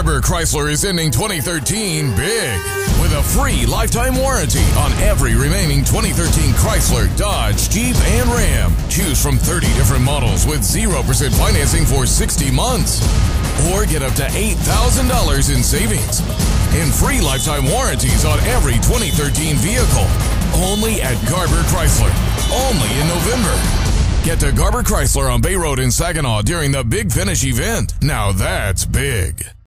Garber Chrysler is ending 2013 big with a free lifetime warranty on every remaining 2013 Chrysler, Dodge, Jeep, and Ram. Choose from 30 different models with 0% financing for 60 months. Or get up to $8,000 in savings. And free lifetime warranties on every 2013 vehicle. Only at Garber Chrysler. Only in November. Get to Garber Chrysler on Bay Road in Saginaw during the Big Finish event. Now that's big.